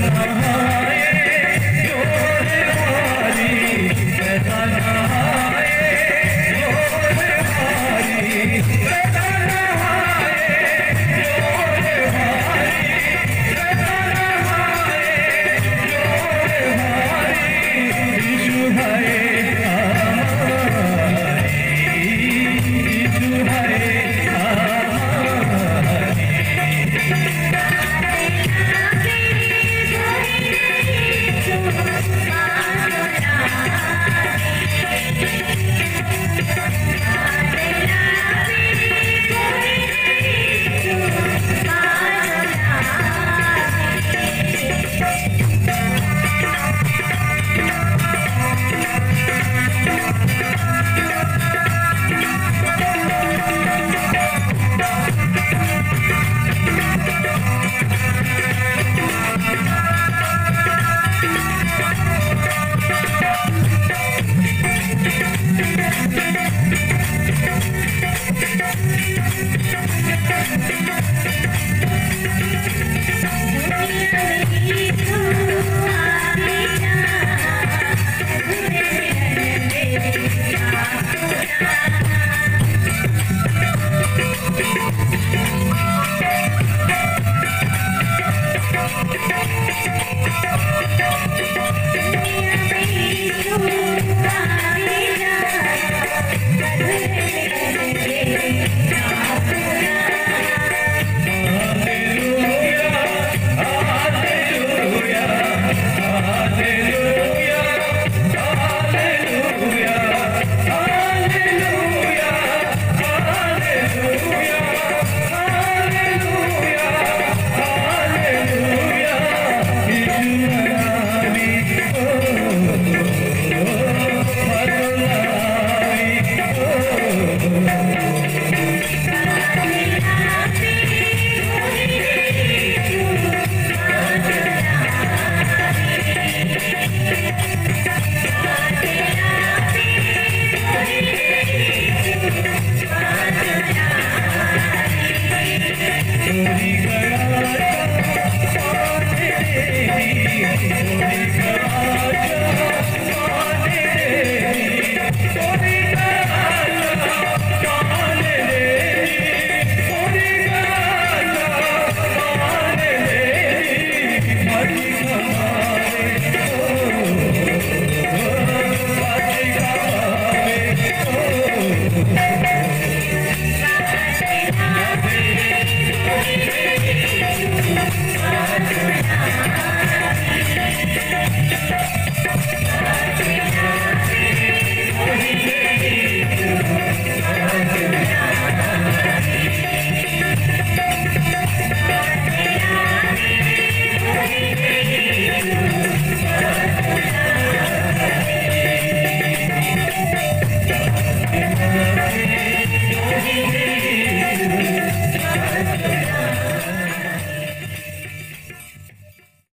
है। Yeah.